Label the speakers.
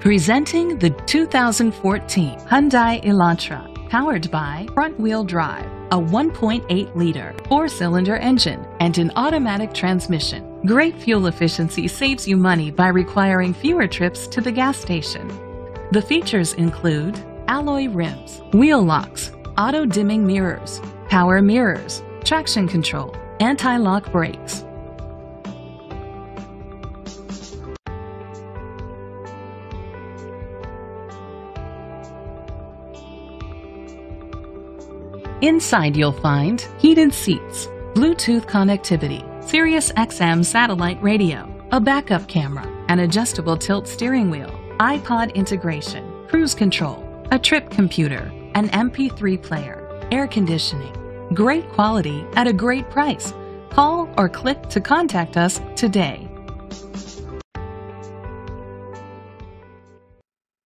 Speaker 1: Presenting the 2014 Hyundai Elantra, powered by front-wheel drive, a 1.8-liter four-cylinder engine, and an automatic transmission. Great fuel efficiency saves you money by requiring fewer trips to the gas station. The features include alloy rims, wheel locks, auto-dimming mirrors, power mirrors, traction control, anti-lock brakes, Inside you'll find heated seats, Bluetooth connectivity, Sirius XM satellite radio, a backup camera, an adjustable tilt steering wheel, iPod integration, cruise control, a trip computer, an MP3 player, air conditioning. Great quality at a great price. Call or click to contact us today.